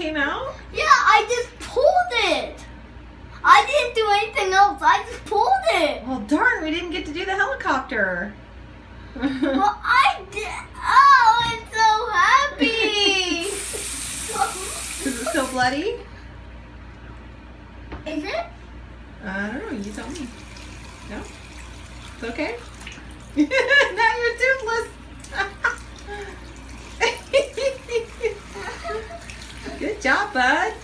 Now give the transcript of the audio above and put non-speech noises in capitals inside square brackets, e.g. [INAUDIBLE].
came out? Yeah, I just pulled it. I didn't do anything else. I just pulled it. Well, darn, we didn't get to do the helicopter. Well, [LAUGHS] I did. Oh, I'm so happy. Is it still bloody? Is it? I don't know. You tell me. No? It's okay? [LAUGHS] Good job, bud.